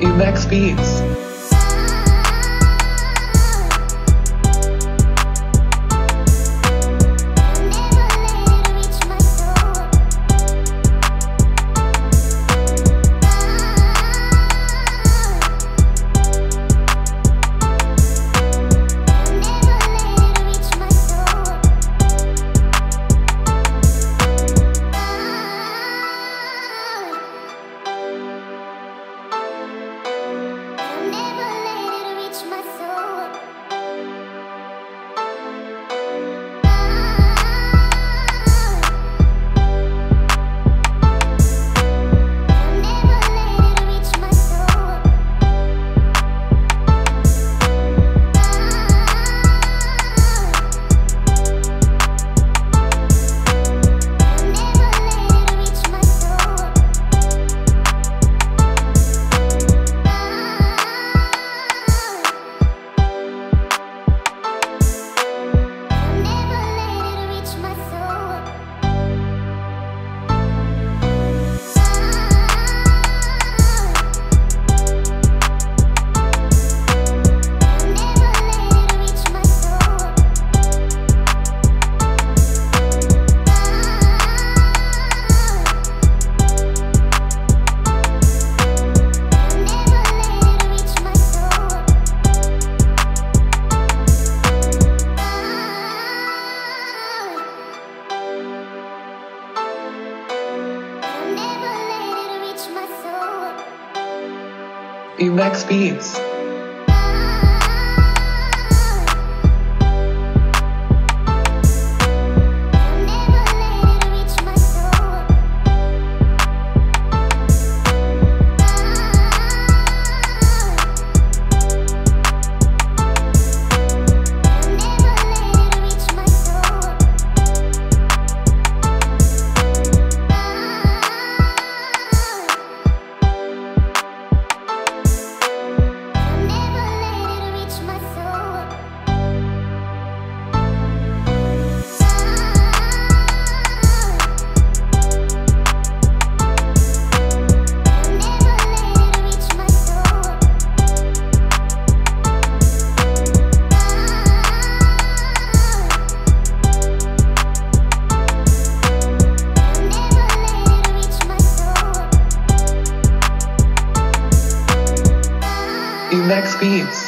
in beats. Umex Beats. Umex Beats.